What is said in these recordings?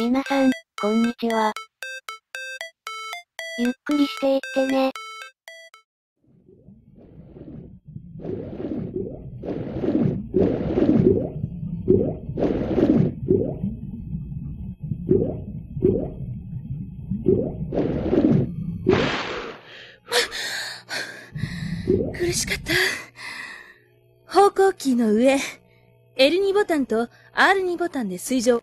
皆さん、こんにちは。ゆっくりしていってね。苦しかった。方向キーの上、L2 ボタンと R2 ボタンで水上。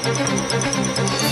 thank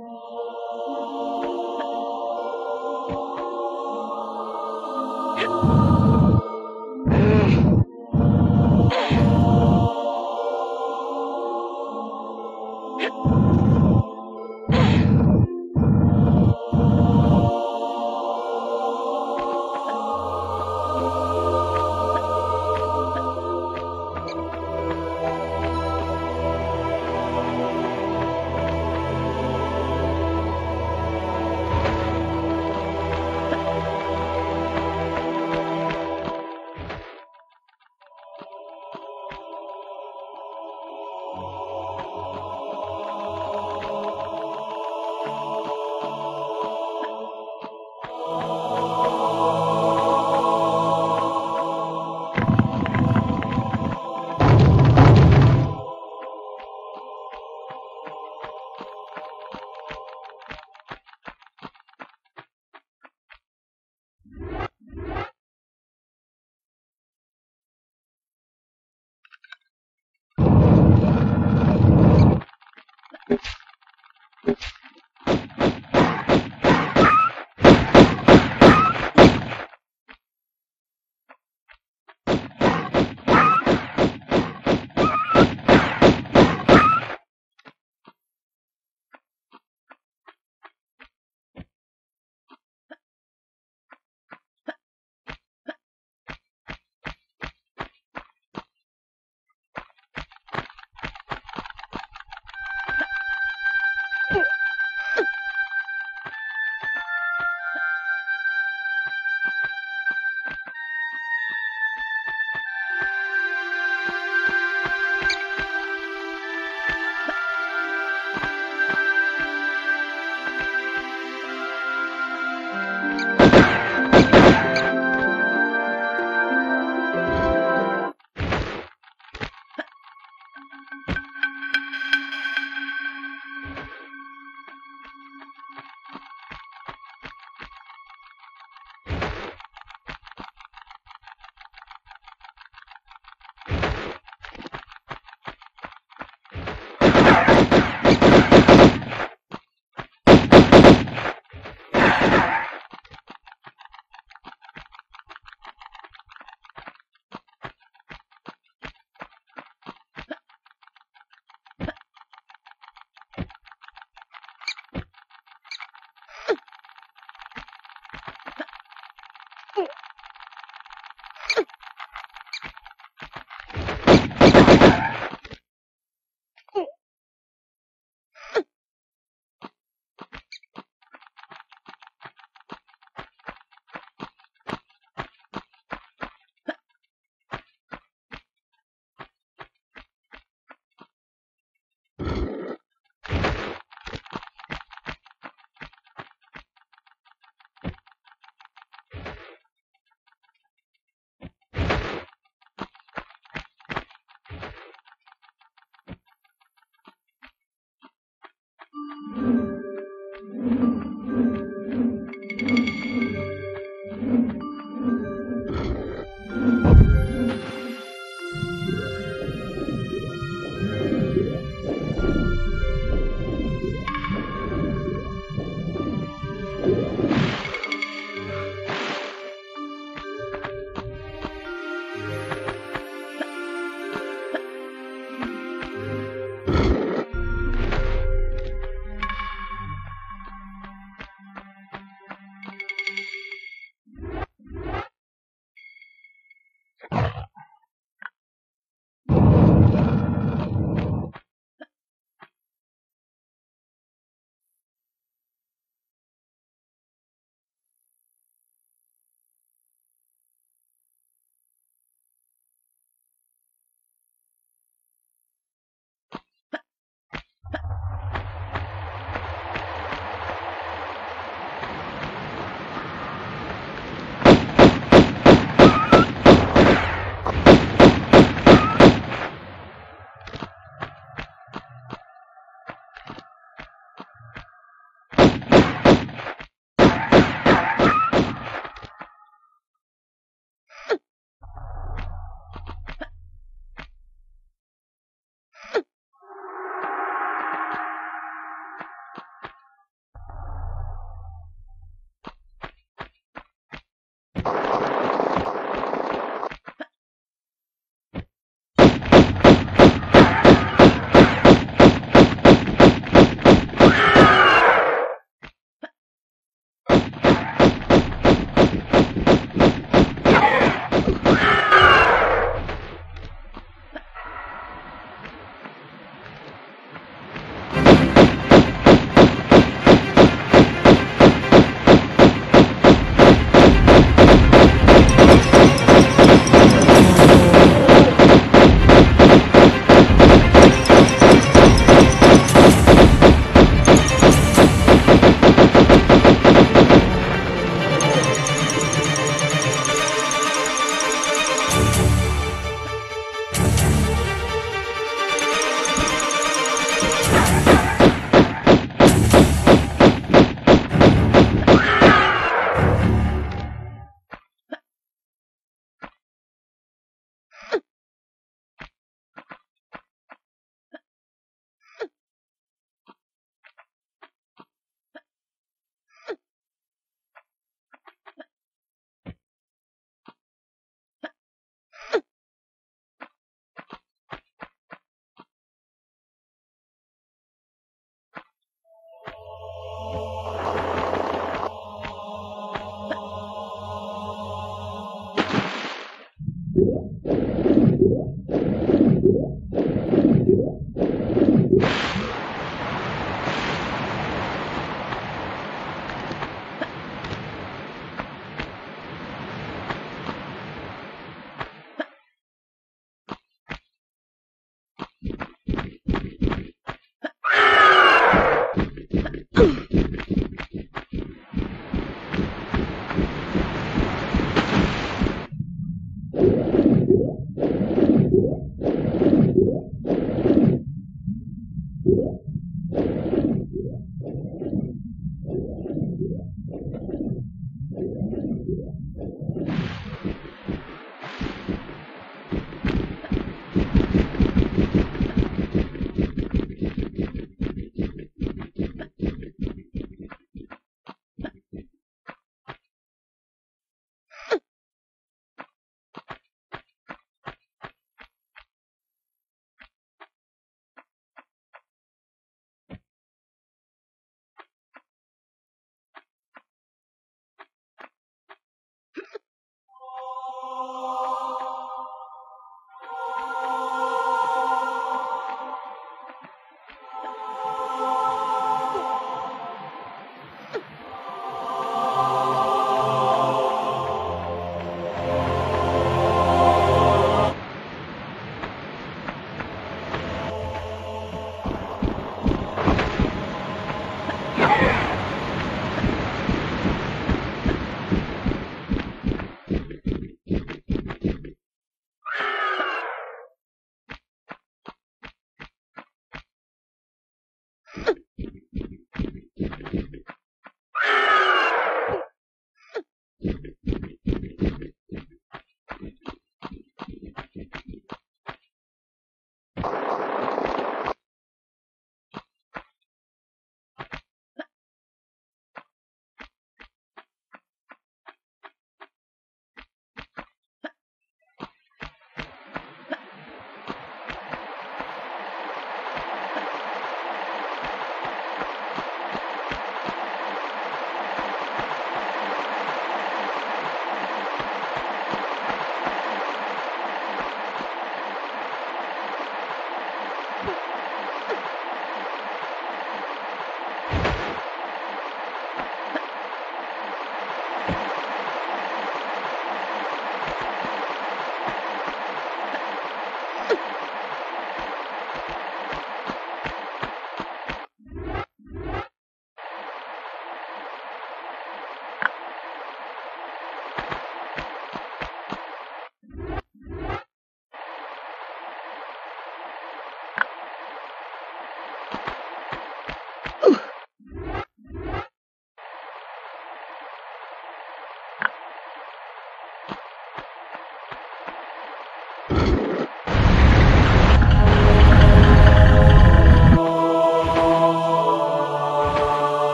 Oh.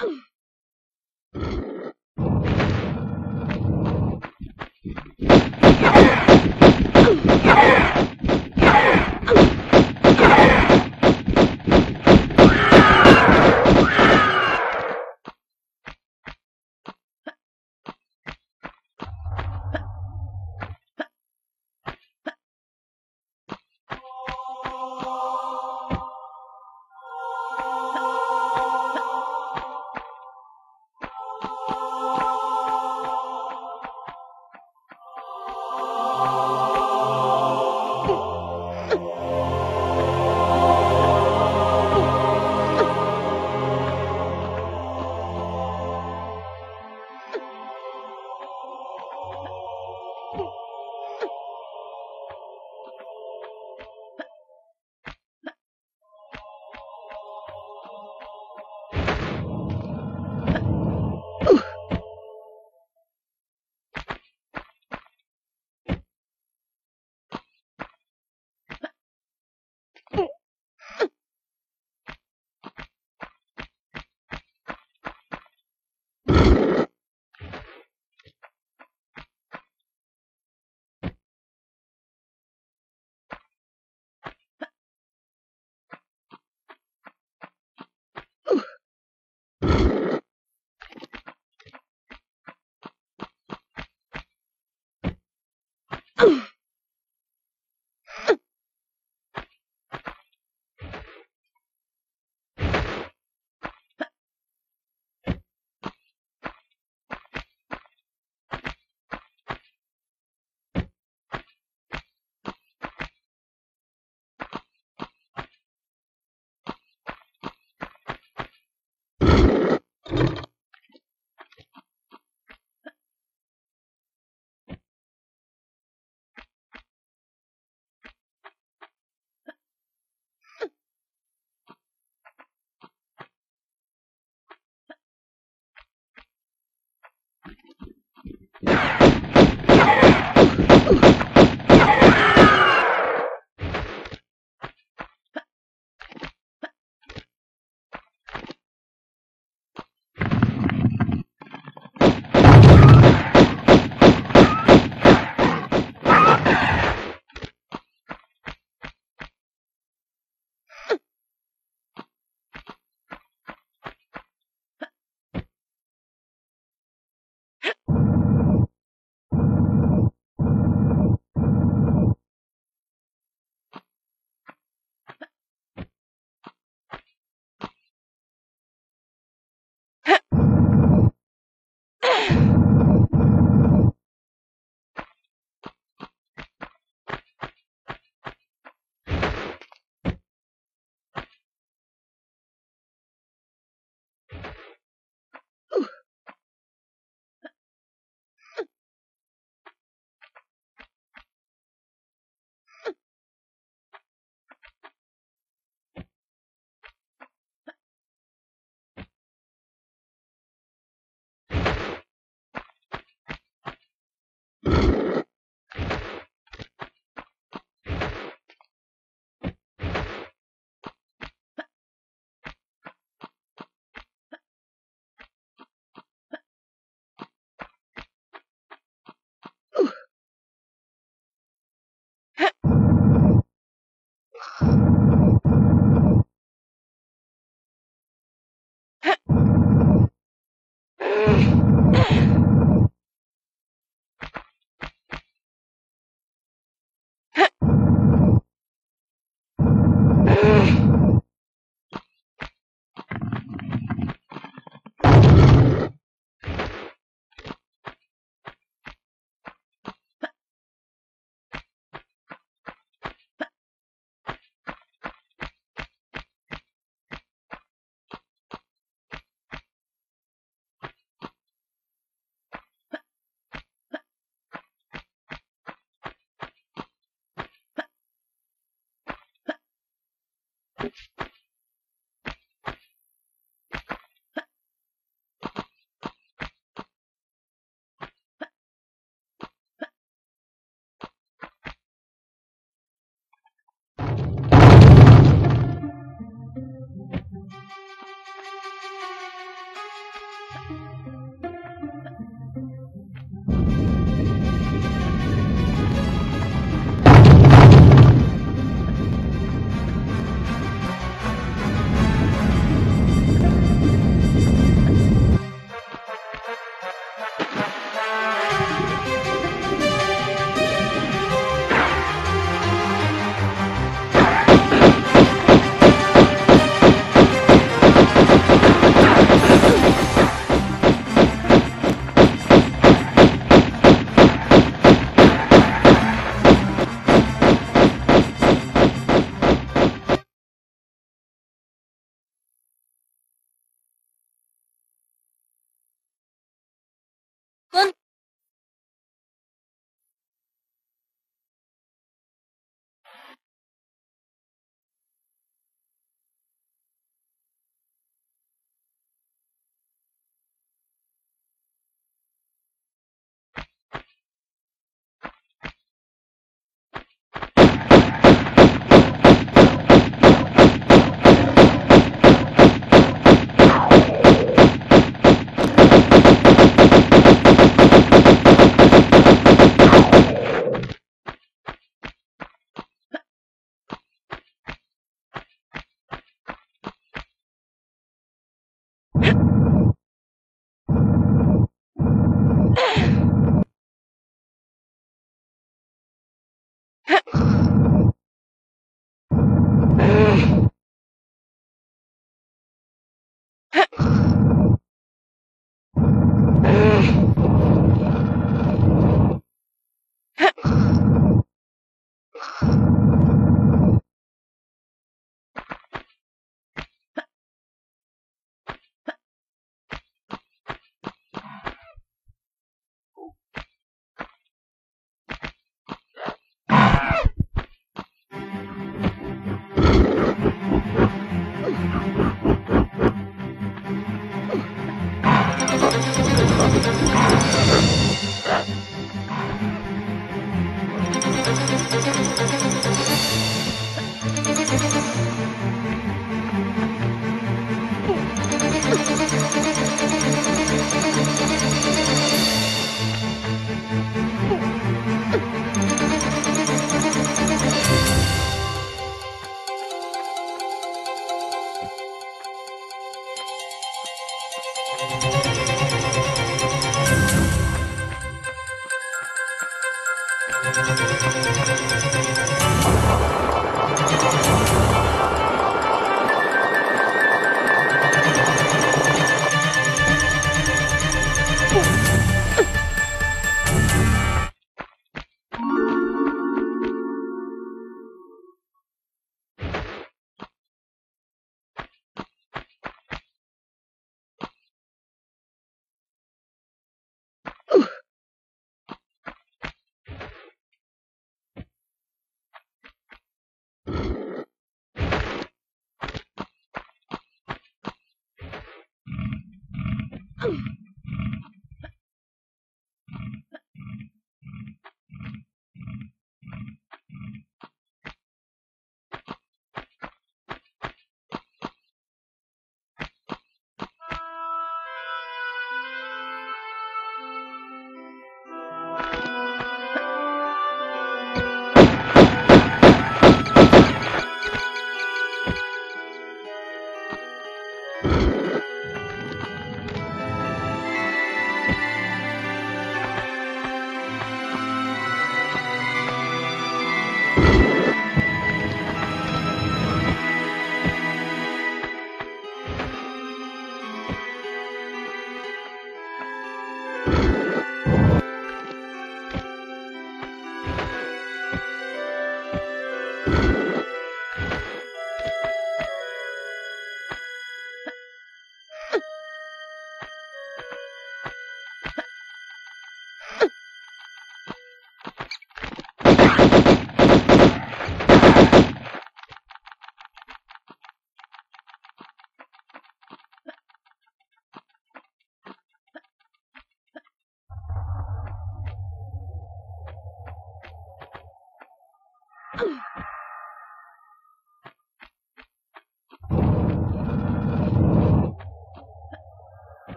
Oh. Ooh.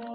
Oh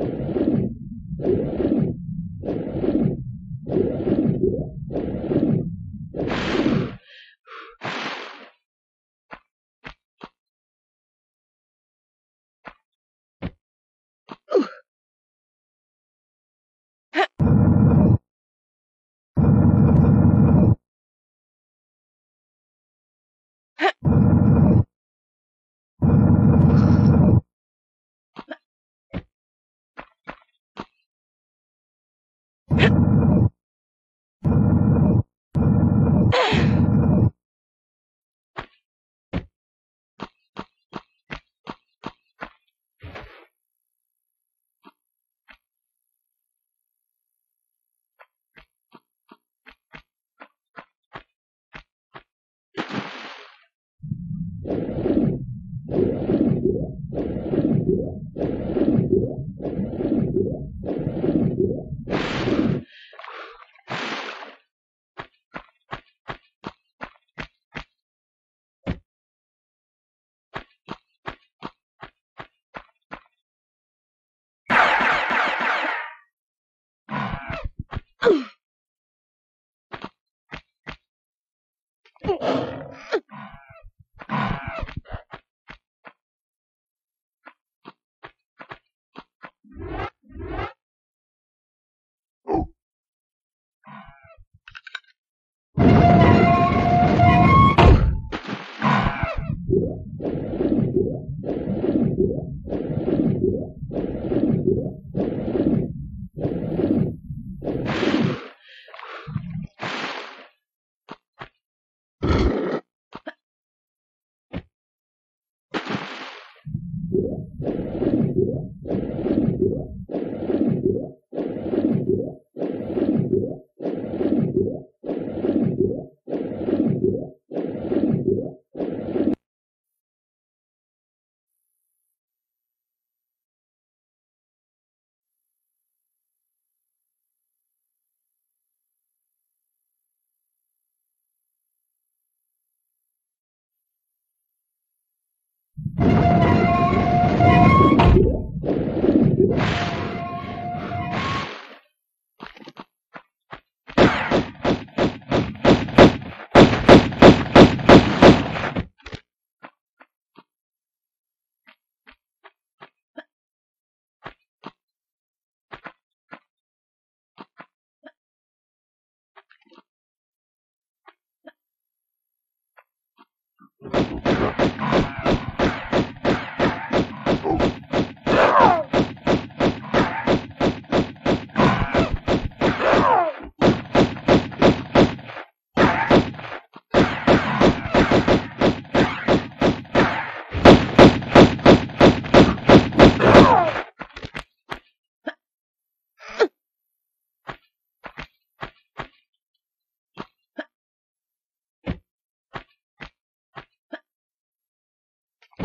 Thank you.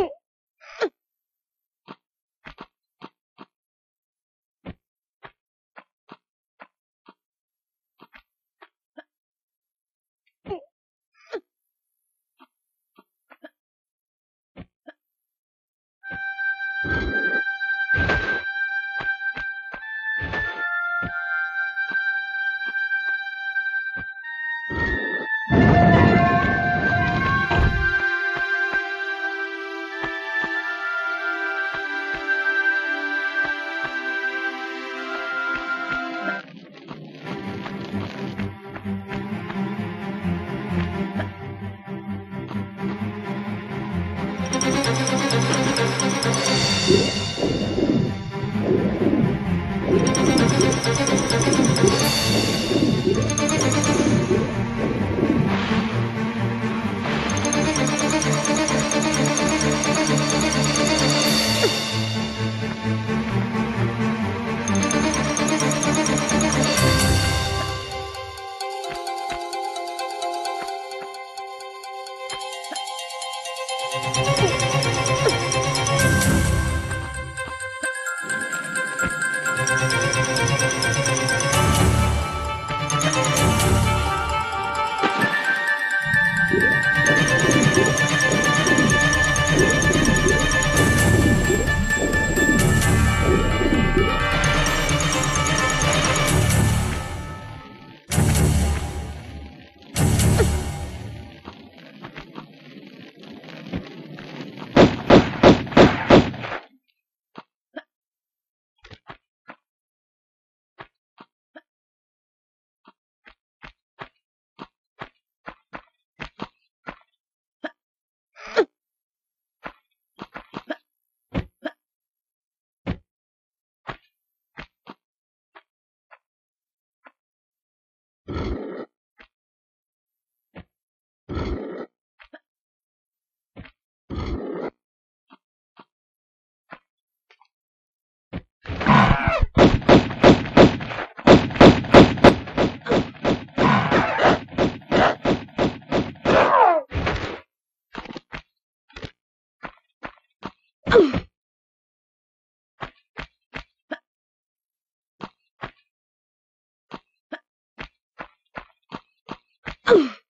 ん? Oh.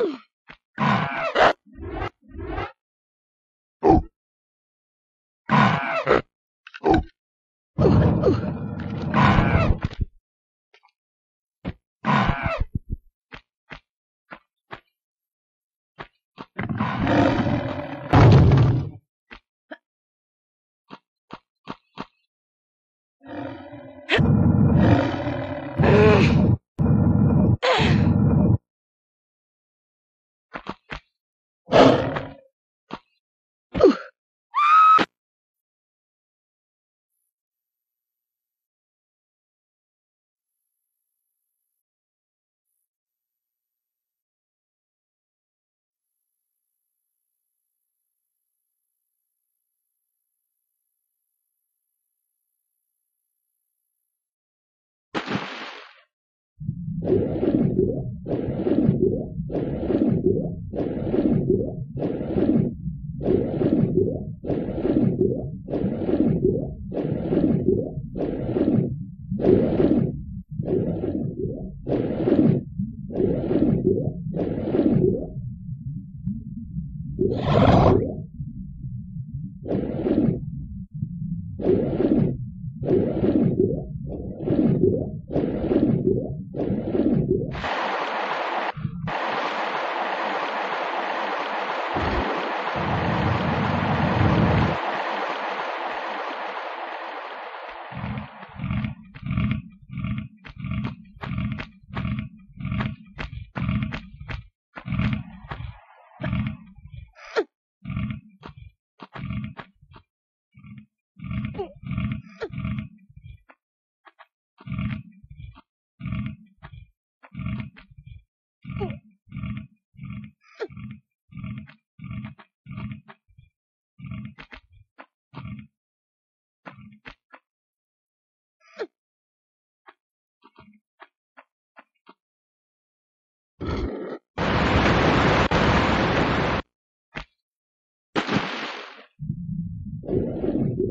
Ugh. Thank you.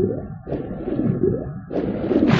Yeah. Yeah.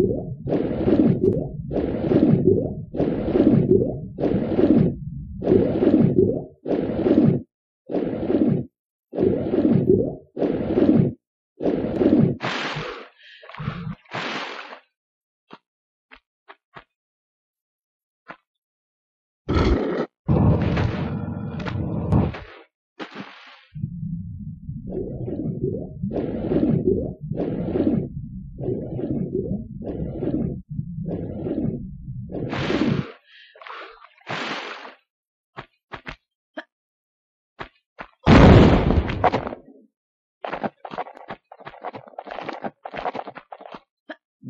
idea.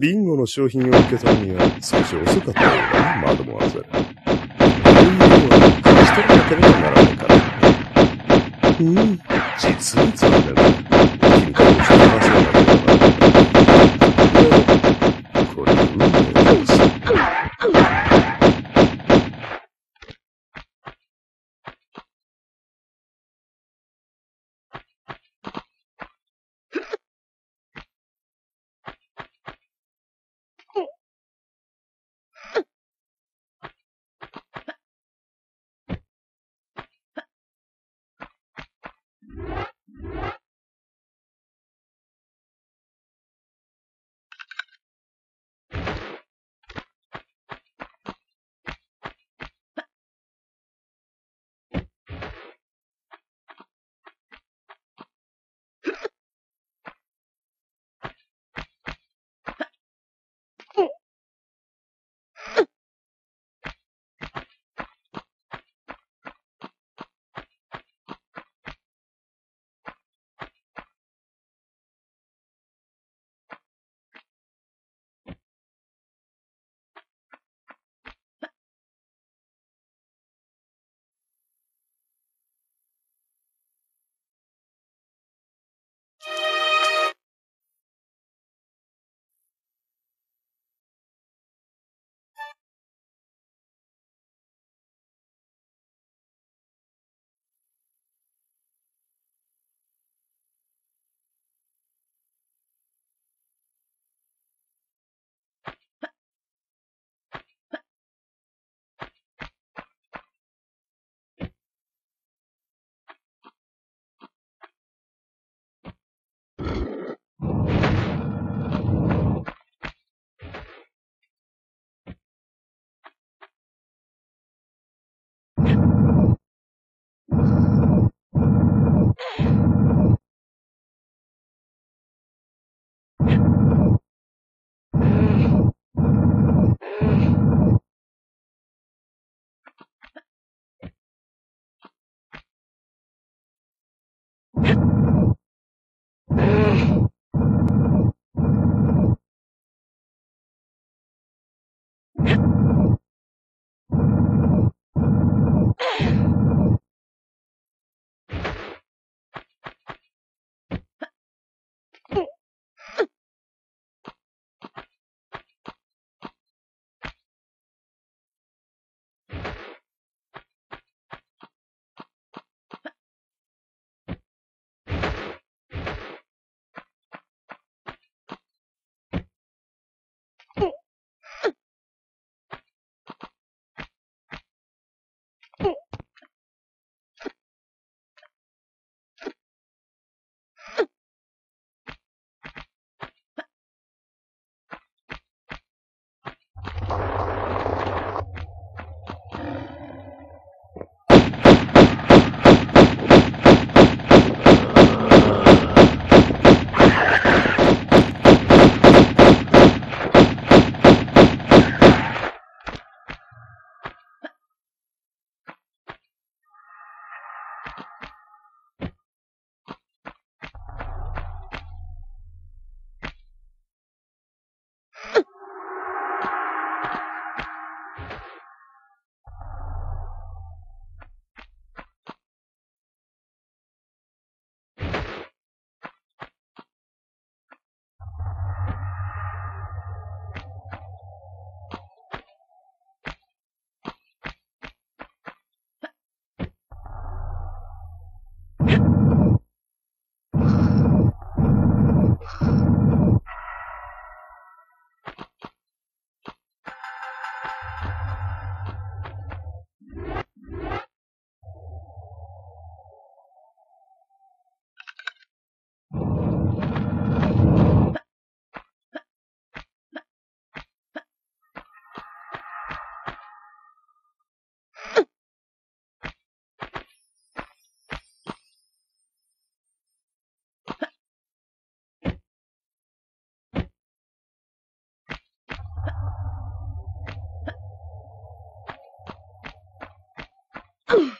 ビンゴの商品を受け取るには少し遅かったようだな、マドモアゼル。こういうのは勝ち取らなければならないから。うん、実に残念だ。Oh.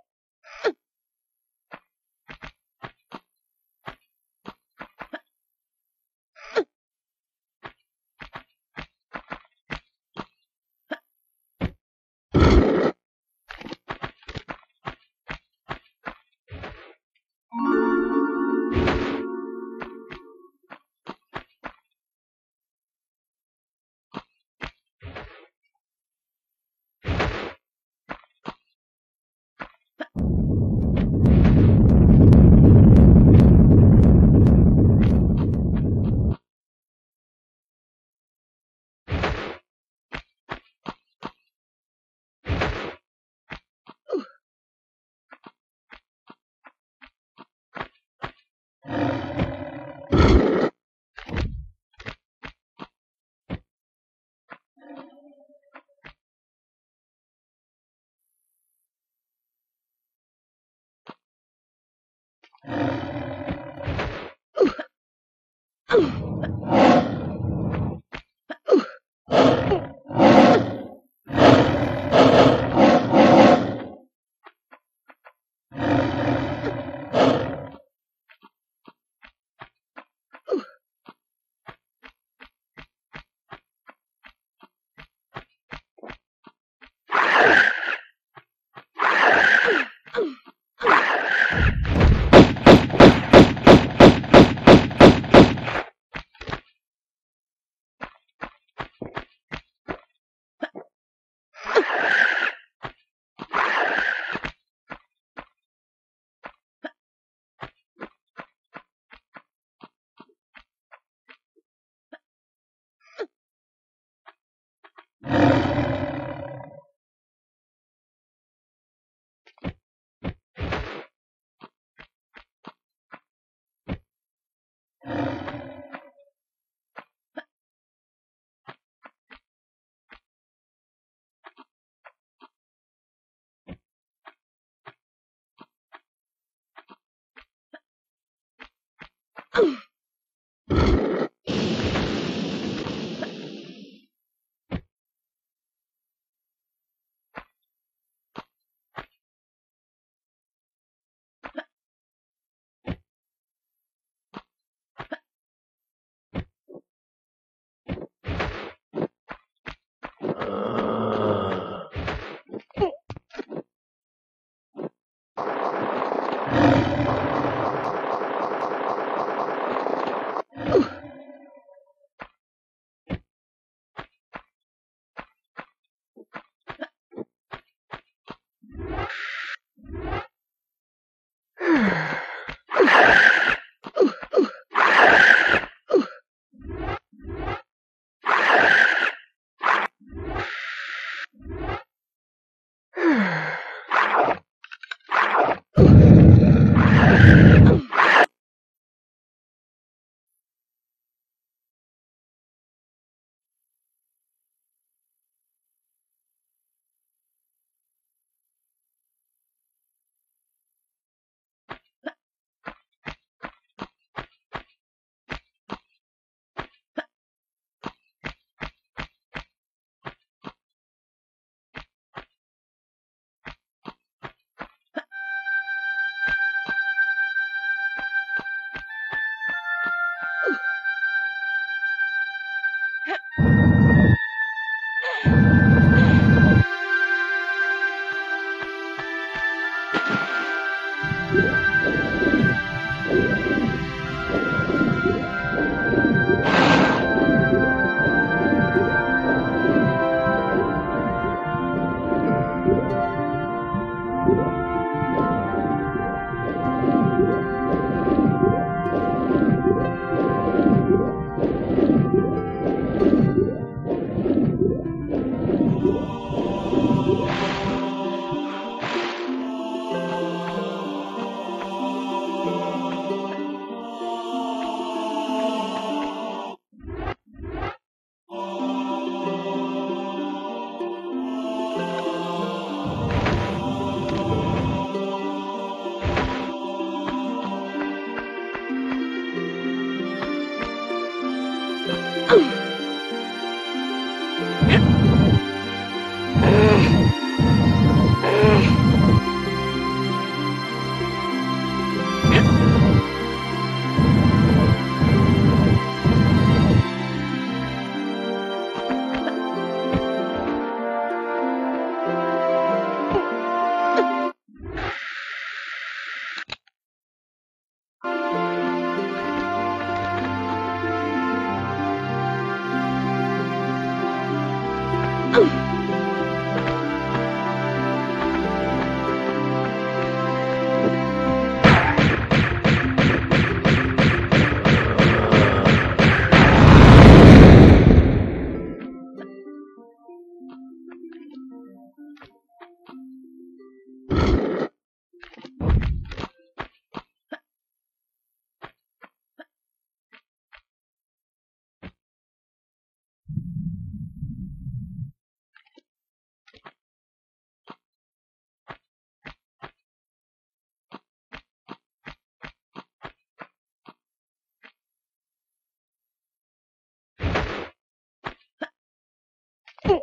Oh.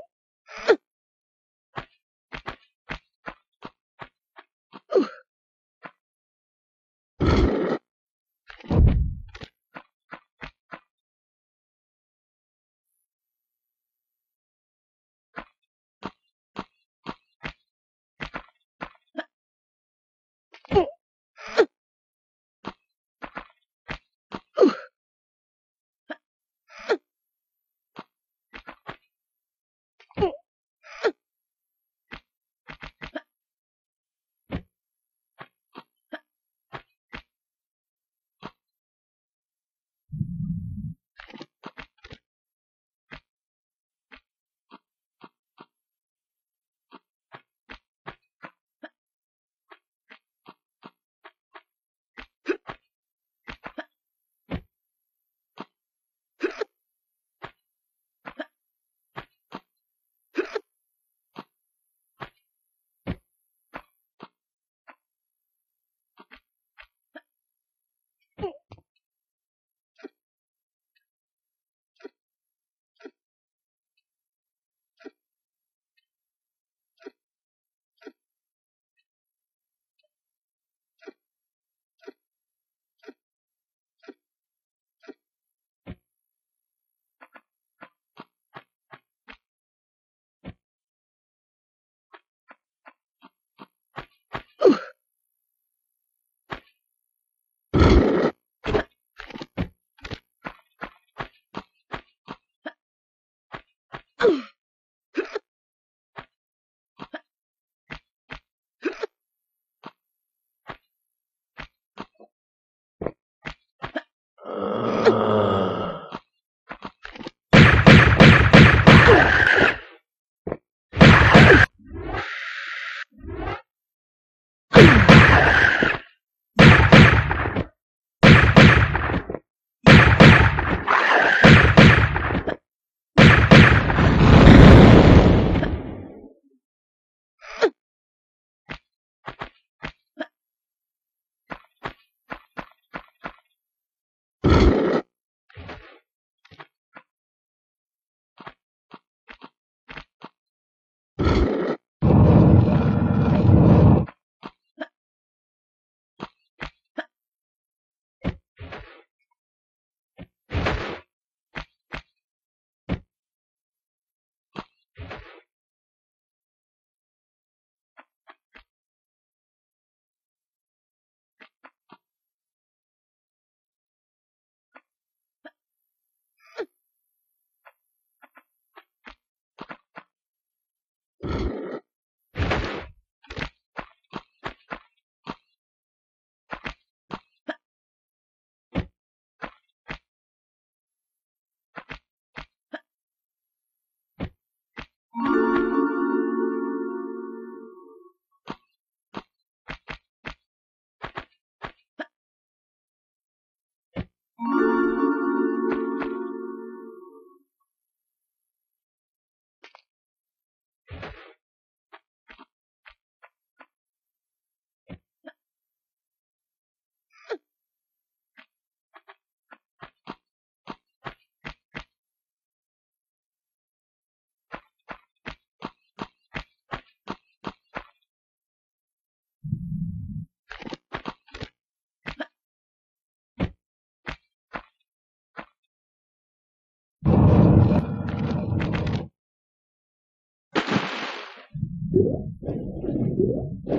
Yeah.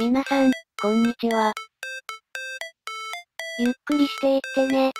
皆さん、こんにちは。ゆっくりしていってね。